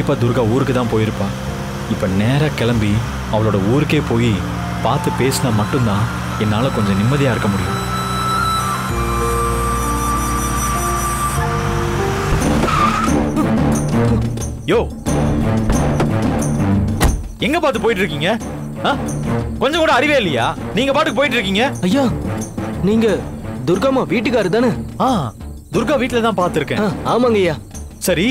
கண்டிப்பா துர்கா ஊருக்கு தான் போயிருப்பா. இப்ப நேரா கிளம்பி அவளோட ஊருக்கே போய் பார்த்து பேசினா மட்டும்தான் என்னால கொஞ்சம் நிம்மதியா இருக்க முடியும். யோ! எங்க பார்த்து போயிட்டு இருக்கீங்க? கொஞ்சம் கூட அறிவே இல்லையா? நீங்க பாட்டுக்கு போயிட்டு இருக்கீங்க ஐயா நீங்க துர்காமா வீட்டுக்காரர் தானே? ஆ துர்கா வீட்ல தான் பார்த்துருக்கேன். ஆமாங்க ஐயா சரி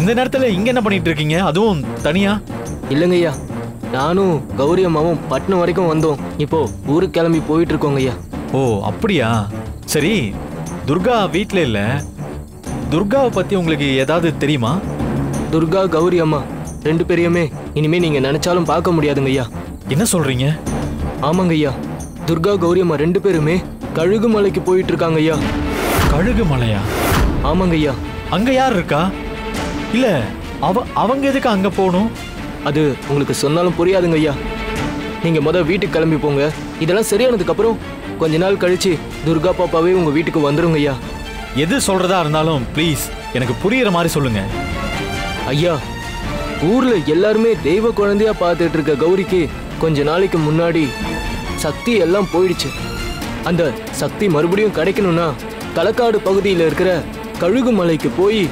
இந்த நேரத்துல இங்க என்ன பண்ணிட்டு இருக்கீங்க? அதுவும் தனியா? இல்லைங்க ஐயா. நானும் கௌரி அம்மாவும் பட்னம் வரைக்கும் வந்தோம். இப்போ ஊருக்கு கிளம்பி போயிட்டு இருக்கோங்க ஐயா. ஓ அப்படியா? சரி துர்கா வீட்ல இல்ல. துர்காவை பத்தி உங்களுக்கு ஏதாவது தெரியுமா? துர்கா கௌரி அம்மா ரெண்டு பேரையுமே இனிமே நீங்க நினைச்சாலும் பார்க்க முடியாதுங்க ஐயா. என்ன சொல்றீங்க? ஆமாங்க ஐயா. துர்கா கௌரி அம்மா ரெண்டு பேருமே கழுகு மலைக்கு போயிட்டு இருக்காங்க ஐயா. கழுகு மலையா ஆமாங்க ஐயா. அங்க யார் இருக்கா? இல்ல அவ அவங்க எதுக்கு அங்க போகணும்? அது உங்களுக்கு சொன்னாலும் புரியாதுங்க ஐயா. நீங்க முத வீட்டுக்கு கிளம்பி போங்க. இதெல்லாம் சரியானதுக்கு அப்புறம் கொஞ்ச நாள் கழிச்சு துர்கா பாப்பாவே உங்க வீட்டுக்கு வந்துருங்க ஐயா. எது சொல்றதா இருந்தாலும் ப்ளீஸ் எனக்கு புரியுற மாதிரி சொல்லுங்க. ஐயா ஊர்ல எல்லாருமே தெய்வ குழந்தையா பார்த்துட்டு இருக்க கௌரிக்கு கொஞ்ச நாளைக்கு முன்னாடி சக்தி எல்லாம் போயிடுச்சு. அந்த சக்தி மறுபடியும் கிடைக்கணும்னா களக்காடு பகுதியில் இருக்கிற கழுகு மலைக்கு போய்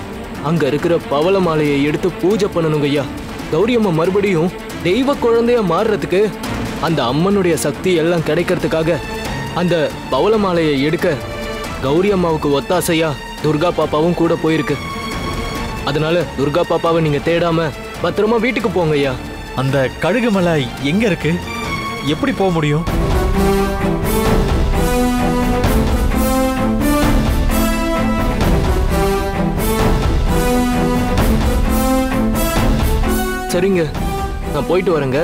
அங்க இருக்கிற பவள மாலையை எடுத்து பூஜை பண்ணணுங்க ஐயா. கௌரி அம்மா மறுபடியும் தெய்வ குழந்தைய மாறுறதுக்கு அந்த அம்மனுடைய சக்தி எல்லாம் கிடைக்கிறதுக்காக அந்த பவள மாலையை எடுக்க கௌரி அம்மாவுக்கு ஒத்தாசையா துர்கா பாப்பாவும் கூட போயிருக்கு. அதனால துர்கா பாப்பாவை நீங்க தேடாம பத்திரமா வீட்டுக்கு போங்க ஐயா. அந்த கழுகு மலை எங்க இருக்கு? எப்படி போக முடியும்? சரிங்க. நான் போயிட்டு வரேங்க.